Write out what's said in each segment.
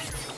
spree. team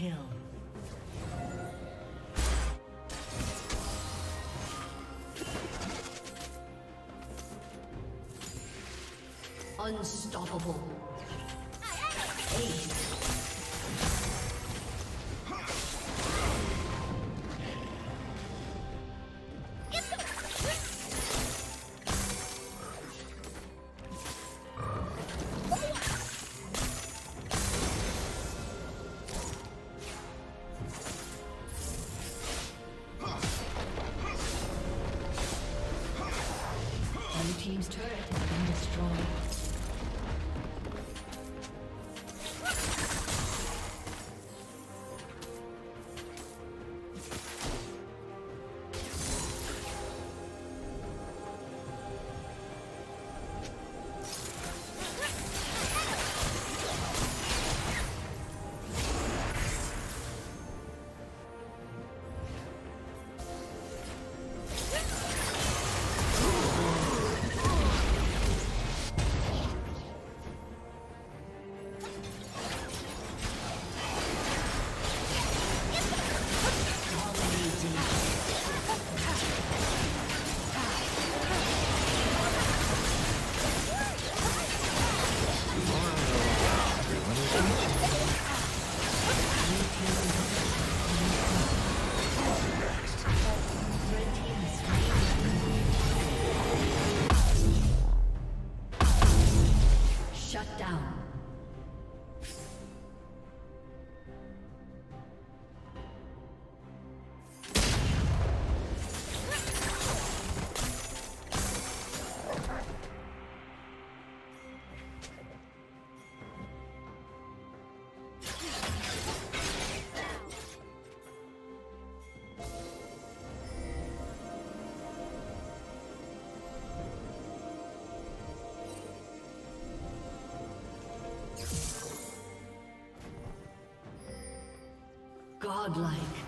kill. Unstoppable. Godlike.